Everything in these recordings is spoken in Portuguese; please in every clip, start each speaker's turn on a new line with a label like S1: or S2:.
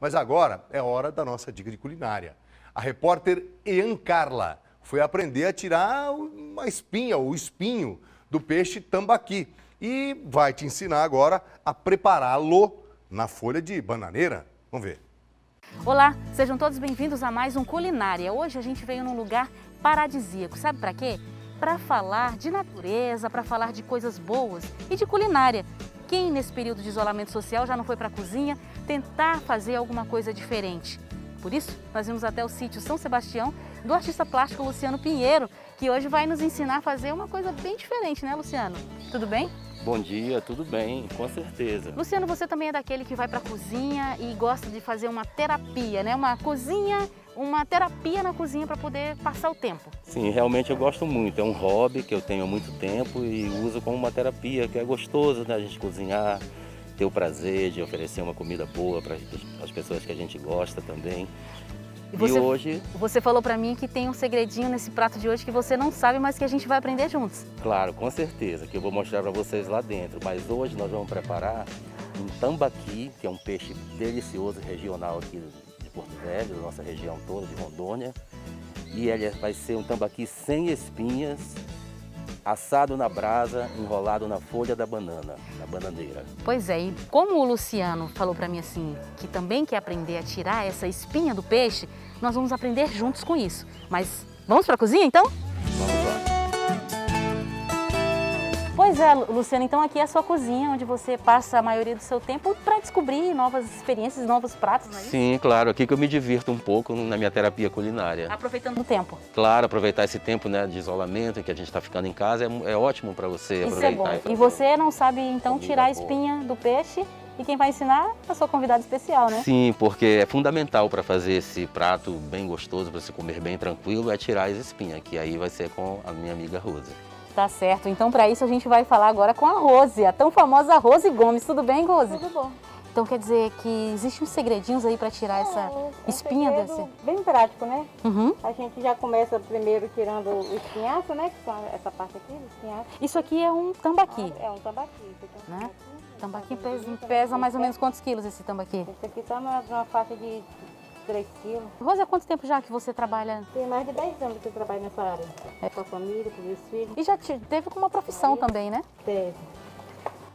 S1: Mas agora é hora da nossa dica de culinária. A repórter Ian Carla foi aprender a tirar uma espinha, o espinho do peixe tambaqui. E vai te ensinar agora a prepará-lo na folha de bananeira. Vamos ver.
S2: Olá, sejam todos bem-vindos a mais um Culinária. Hoje a gente veio num lugar paradisíaco. Sabe para quê? Para falar de natureza, para falar de coisas boas e de culinária. Quem nesse período de isolamento social já não foi para a cozinha tentar fazer alguma coisa diferente? Por isso, nós vimos até o sítio São Sebastião do artista plástico Luciano Pinheiro, que hoje vai nos ensinar a fazer uma coisa bem diferente, né, Luciano? Tudo bem?
S3: Bom dia, tudo bem, com certeza.
S2: Luciano, você também é daquele que vai para a cozinha e gosta de fazer uma terapia, né? Uma cozinha, uma terapia na cozinha para poder passar o tempo.
S3: Sim, realmente eu gosto muito. É um hobby que eu tenho há muito tempo e uso como uma terapia, que é gostoso, né? A gente cozinhar, ter o prazer de oferecer uma comida boa para as pessoas que a gente gosta também.
S2: E, você,
S3: e hoje...
S2: Você falou para mim que tem um segredinho nesse prato de hoje que você não sabe, mas que a gente vai aprender juntos.
S3: Claro, com certeza, que eu vou mostrar para vocês lá dentro. Mas hoje nós vamos preparar um tambaqui, que é um peixe delicioso regional aqui de Porto Velho, da nossa região toda, de Rondônia. E ele vai ser um tambaqui sem espinhas, assado na brasa, enrolado na folha da banana, na bananeira.
S2: Pois é, e como o Luciano falou para mim assim, que também quer aprender a tirar essa espinha do peixe, nós vamos aprender juntos com isso. Mas vamos para a cozinha então? Pois é, Luciano, então aqui é a sua cozinha, onde você passa a maioria do seu tempo para descobrir novas experiências, novos pratos, não é isso?
S3: Sim, claro, aqui que eu me divirto um pouco na minha terapia culinária.
S2: Aproveitando o tempo.
S3: Claro, aproveitar esse tempo né, de isolamento, que a gente está ficando em casa, é, é ótimo para você
S2: isso é
S3: aproveitar.
S2: É e, e você não sabe então tirar a espinha boa. do peixe e quem vai ensinar é a sua convidada especial, né?
S3: Sim, porque é fundamental para fazer esse prato bem gostoso, para você comer bem tranquilo, é tirar as espinhas, que aí vai ser com a minha amiga Rosa.
S2: Tá certo. Então, para isso, a gente vai falar agora com a Rose, a tão famosa Rose Gomes. Tudo bem, Rose?
S4: Tudo bom.
S2: Então, quer dizer que existem uns segredinhos aí para tirar essa
S4: um
S2: espinha desse...
S4: bem prático, né?
S2: Uhum.
S4: A gente já começa primeiro tirando o espinhaço, né? Que são essa parte aqui, o espinhaço.
S2: Isso aqui é um tambaqui.
S4: Ah, é um tambaqui.
S2: Um né? Tambaqui pesa, pesa mais ou menos quantos quilos esse tambaqui?
S4: Esse aqui está numa faixa de 3 quilos.
S2: Rosa, quanto tempo já que você trabalha?
S4: Tem mais de 10 anos que eu trabalho nessa área. É. Com a família, com os filhos.
S2: E já te, teve como uma profissão também, né?
S4: Teve.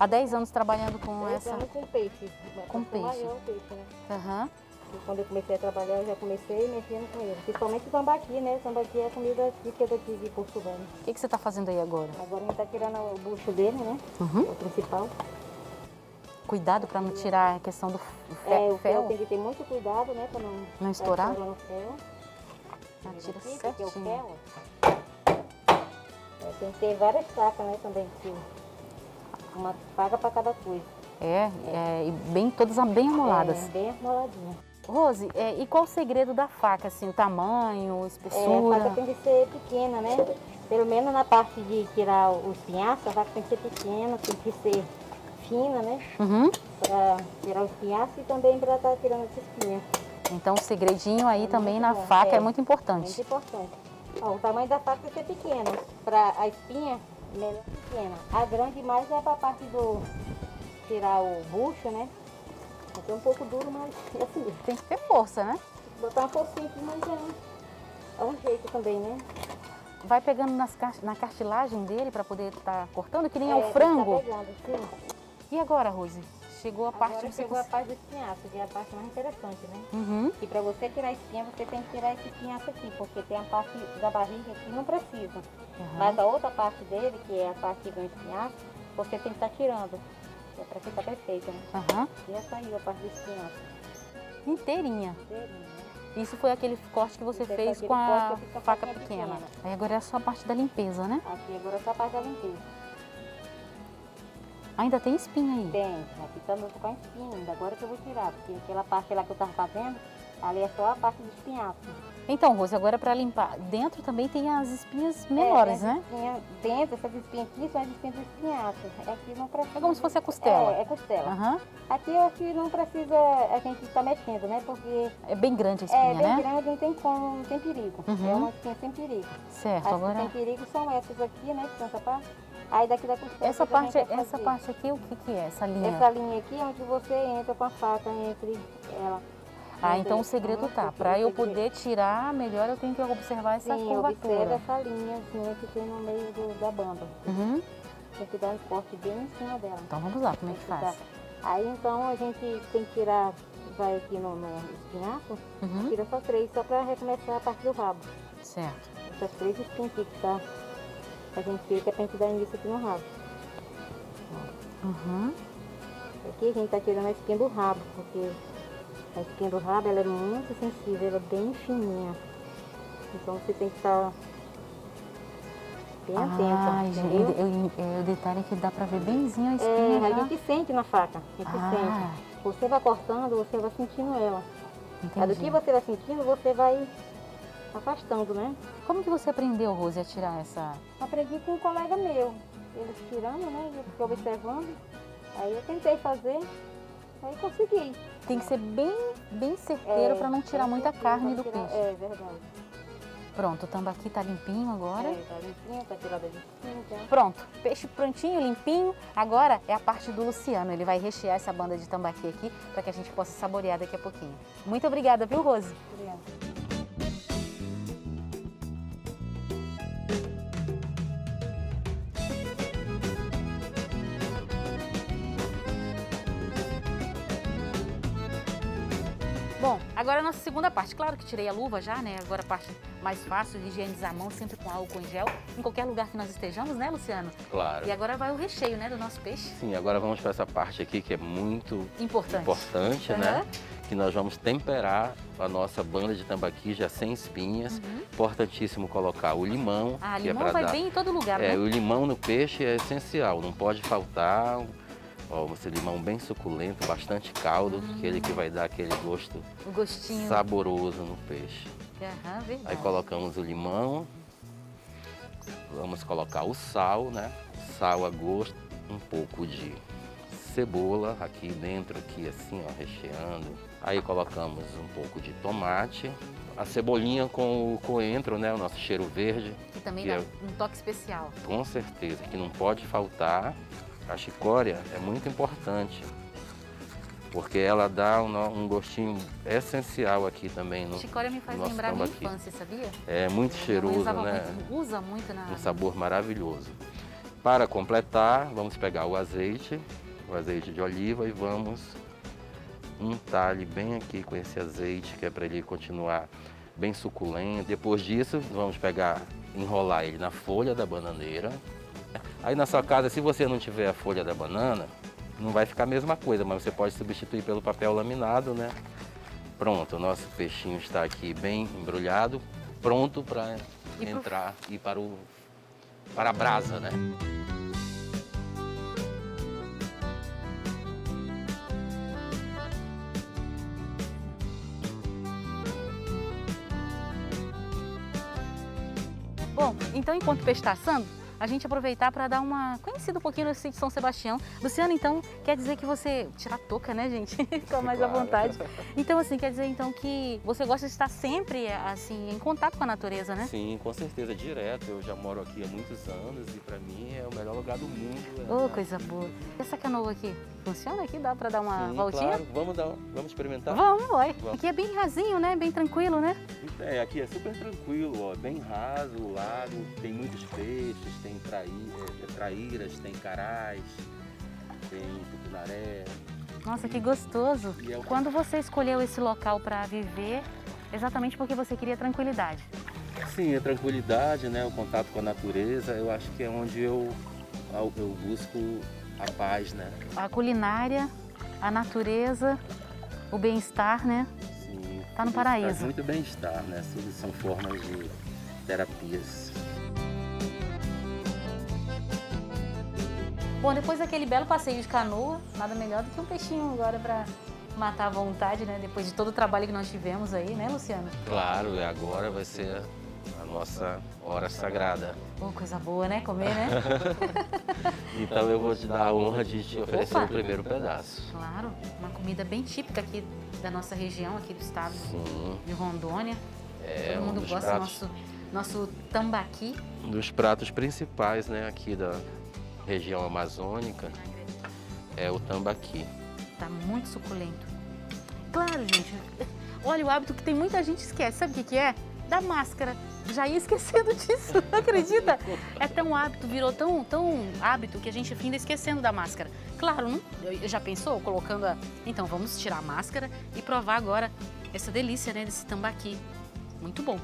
S2: Há 10 anos trabalhando com
S4: 10
S2: essa...
S4: anos com peixe.
S2: Com peixe.
S4: maior peixe, né?
S2: Aham. Uhum.
S4: quando eu comecei a trabalhar, eu já comecei mexendo com ele. Principalmente o tambaqui, né? O tambaqui é a comida típica daqui de Porto.
S2: O que, que você está fazendo aí agora?
S4: Agora a gente está tirando o bucho dele, né?
S2: Uhum.
S4: O principal.
S2: Cuidado para não tirar a questão do fel.
S4: É, o fel tem que ter muito cuidado, né? Para não,
S2: não estourar.
S4: no fel.
S2: Ah, tira
S4: aqui,
S2: certinho.
S4: É o fel. É, tem que ter várias sacas, né? Também. Que uma faca para cada coisa.
S2: É, é, e bem, todas bem amoladas.
S4: É, bem amoladinha.
S2: Rose, é, e qual o segredo da faca, assim, o tamanho, a espessura?
S4: É, a faca tem que ser pequena, né? Pelo menos na parte de tirar os pinhaços, a faca tem que ser pequena, tem que ser fina, né?
S2: Uhum.
S4: Para tirar os pinhaços e também para estar tirando as espinhas.
S2: Então o segredinho aí
S4: É
S2: também na
S4: bom,
S2: faca é,
S4: é.
S2: muito importante.
S4: Muito importante. Ó, o tamanho da faca tem que ser pequeno. Para a espinha, melhor pequena. A grande mais é para a parte do tirar o bucho, né? É um pouco duro, mas é assim.
S2: Tem que ter força, né?
S4: Botar uma forcinha aqui, mas é, é um jeito também, né?
S2: Vai pegando nas, na cartilagem dele para poder estar cortando, que nem é,
S4: É,
S2: o frango.
S4: Tá pegando, sim.
S2: E agora, Rose? Chegou a parte
S4: Agora
S2: que você
S4: chegou a
S2: cons-
S4: parte do espinhaço, que é a parte mais interessante, né?
S2: Uhum.
S4: E para você tirar a espinha, você tem que tirar esse espinhaço aqui, porque tem a parte da barriga que não precisa.
S2: Uhum.
S4: Mas a outra parte dele, que é a parte do espinhaço, você tem que estar tirando. É para ficar perfeita, né?
S2: Aham.
S4: E essa aí, a parte do espinhaço.
S2: Inteirinha.
S4: Inteirinha?
S2: Isso foi aquele corte que você
S4: é
S2: fez com a
S4: a
S2: faca pequena.
S4: pequena.
S2: Aí agora é só a parte da limpeza, né?
S4: Aqui agora é só a parte da limpeza.
S2: Ainda tem espinha aí.
S4: Tem, aqui tá com a espinha ainda, agora que eu vou tirar, porque aquela parte lá que eu tava fazendo, ali é só a parte do espinhaço.
S2: Então, Rose, agora para limpar, dentro também tem as espinhas menores,
S4: é,
S2: né?
S4: espinha dentro, essas espinhas aqui são as espinhas do espinhaço. Aqui não precisa.
S2: É como se fosse a costela.
S4: É, é costela.
S2: Aham.
S4: Aqui eu acho que não precisa a gente estar mexendo, né? Porque
S2: É bem grande a
S4: é
S2: espinha,
S4: bem
S2: né?
S4: grande, não tem como, não tem perigo.
S2: Uhum.
S4: É uma espinha sem perigo.
S2: Certo,
S4: As que
S2: agora
S4: tem perigo são essas aqui, né? Que são essa parte. Aí daqui da costela.
S2: essa parte, essa parte aqui, o que que é? Essa linha?
S4: Essa linha aqui é onde você entra com a faca entre ela.
S2: Ah, então o segredo tá. Para eu poder tirar melhor, eu tenho que observar essa
S4: Sim,
S2: curvatura.
S4: observa essa linhazinha que tem no meio do- da banda.
S2: Uhum.
S4: Tem que dar um corte bem em cima dela.
S2: Então vamos lá, como é que faz?
S4: Aí então a gente tem que tirar, vai aqui no, no espinhaço,
S2: Uhum.
S4: tira só três, só para recomeçar a parte do rabo.
S2: Certo.
S4: Essas três espinhas aqui que tá, a gente que é pra gente dar início aqui no rabo.
S2: Uhum.
S4: Aqui a gente tá tirando a espinha do rabo, porque a espinha do rabo ela é muito sensível, ela é bem fininha. Então você tem que estar bem atenta,
S2: Ai, gente,
S4: entendeu?
S2: eu- eu- o detalhe é que dá pra ver benzinho a
S4: É,
S2: espinha
S4: a
S2: já.
S4: gente sente na faca, a gente
S2: Ah.
S4: sente. Você vai cortando, você vai sentindo ela. Aí do
S2: Entendi.
S4: que você vai sentindo, você vai afastando, né?
S2: Como que você aprendeu, Rose, a tirar essa...
S4: Aprendi com um colega meu, ele tirando, né? Eu fiquei observando. Aí eu tentei fazer, aí consegui.
S2: Tem que ser bem, bem certeiro
S4: É,
S2: pra não tirar muita carne do
S4: tirar-
S2: peixe.
S4: É verdade.
S2: Pronto, o tambaqui tá limpinho agora.
S4: É, tá limpinho, tá tirada de espinho, tá?
S2: Pronto, peixe prontinho, limpinho. Agora é a parte do Luciano. Ele vai rechear essa banda de tambaqui aqui para que a gente possa saborear daqui a pouquinho. Muito obrigada, viu, Rose?
S4: Obrigada.
S2: Agora a nossa segunda parte. Claro que tirei a luva já, né? Agora a parte mais fácil de higienizar a mão, sempre com álcool em gel, em qualquer lugar que nós estejamos, né, Luciano?
S3: Claro.
S2: E agora vai o recheio, né, do nosso peixe.
S3: Sim, agora vamos para essa parte aqui que é muito
S2: Importante.
S3: importante,
S2: Aham.
S3: né? Que nós vamos temperar a nossa banda de tambaqui já sem espinhas. Importantíssimo colocar o limão.
S2: Uhum. Ah,
S3: que é
S2: limão
S3: pra
S2: vai
S3: dar...
S2: bem em todo lugar,
S3: É,
S2: né?
S3: o limão no peixe é essencial, não pode faltar. Ó, esse limão bem suculento, bastante caldo,
S2: Hum.
S3: aquele que vai dar aquele gosto
S2: O gostinho.
S3: saboroso no peixe.
S2: Aham.
S3: Aí colocamos o limão, vamos colocar o sal, né? Sal a gosto, um pouco de cebola aqui dentro, aqui assim, ó, recheando. Aí colocamos um pouco de tomate, a cebolinha com o coentro, né? O nosso cheiro verde,
S2: Que também
S3: que
S2: dá
S3: é-
S2: um toque especial.
S3: com certeza, que não pode faltar. A chicória é muito importante, porque ela dá um, no- um gostinho essencial aqui também no,
S2: Chicória me faz
S3: nosso
S2: lembrar minha
S3: tambaqui.
S2: infância, sabia?
S3: É muito
S2: Minha
S3: cheiroso, né?
S2: muito- usa muito na...
S3: Um sabor maravilhoso. Para completar, vamos pegar o azeite, o azeite de oliva e vamos untar ele bem aqui com esse azeite, que é para ele continuar bem suculento. Depois disso, vamos pegar, enrolar ele na folha da bananeira. Aí na sua casa, se você não tiver a folha da banana, não vai ficar a mesma coisa, mas você pode substituir pelo papel laminado, né? Pronto, o nosso peixinho está aqui bem embrulhado, pronto para
S2: pro-
S3: entrar e para o para a brasa, né?
S2: Bom, então enquanto o peixe está assando, a gente aproveitar para dar uma conhecida um pouquinho no sítio São Sebastião. Luciano, então, quer dizer que você tira a touca, né, gente? Fica mais à
S3: Claro.
S2: vontade. Então, assim, quer dizer então que você gosta de estar sempre assim em contato com a natureza, né?
S3: Sim, com certeza, direto. Eu já moro aqui há muitos anos e para mim é o melhor lugar do mundo.
S2: Ô,
S3: é-
S2: coisa boa. Essa canoa aqui, funciona aqui? Dá para dar uma
S3: Sim,
S2: voltinha?
S3: claro. Vamos dar, vamos experimentar.
S2: Vamos, vai.
S3: Vamos.
S2: Aqui é bem rasinho, né? Bem tranquilo, né?
S3: É, aqui é super tranquilo, ó, bem raso o lago, tem muitos peixes, tem traí, é, traíras, tem carais, tem tucunaré.
S2: Nossa, que gostoso.
S3: É o-
S2: Quando você escolheu esse local para viver, exatamente porque você queria tranquilidade.
S3: Sim, a tranquilidade, né, o contato com a natureza, eu acho que é onde eu, eu busco a paz, né?
S2: A culinária, a natureza, o bem-estar, né?
S3: Sim,
S2: Tá no paraíso.
S3: Muito bem-estar, né? Tudo são formas de terapias.
S2: Bom, depois daquele belo passeio de canoa, nada melhor do que um peixinho agora para matar a vontade, né? Depois de todo o trabalho que nós tivemos aí, né, Luciano?
S3: Claro, e agora vai ser a nossa hora sagrada.
S2: Pô, coisa boa, né? Comer, né?
S3: Então eu vou te dar a honra de te oferecer
S2: Opa.
S3: o primeiro pedaço.
S2: claro, uma comida bem típica aqui da nossa região, aqui do estado
S3: Sim,
S2: de Rondônia.
S3: é
S2: todo
S3: um
S2: mundo
S3: dos
S2: gosta do nosso, nosso tambaqui.
S3: um dos pratos principais, né, aqui da região amazônica é o tambaqui.
S2: Tá muito suculento. Claro, gente. Olha o hábito que tem muita gente esquece. Sabe o que, que é? Da máscara. Já ia esquecendo disso, não acredita? É tão hábito, virou tão, tão hábito que a gente finda esquecendo da máscara. Claro, não, já pensou colocando a... Então, vamos tirar a máscara e provar agora essa delícia, né, desse tambaqui. Muito bom.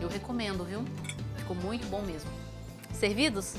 S2: Eu recomendo, viu? Ficou muito bom mesmo. Servidos?